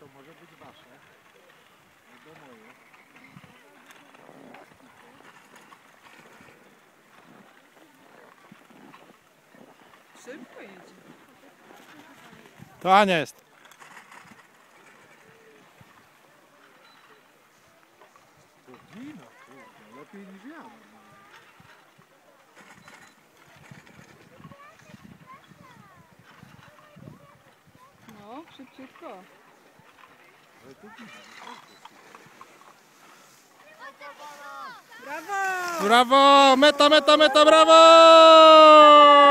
to może być wasze. Albo moje. Szybko jedzie. To Ania jest. Wino, kurde, lepiej niż ja. No, szybciutko. Brawo! Brawo! Meta, meta, meta, brawo!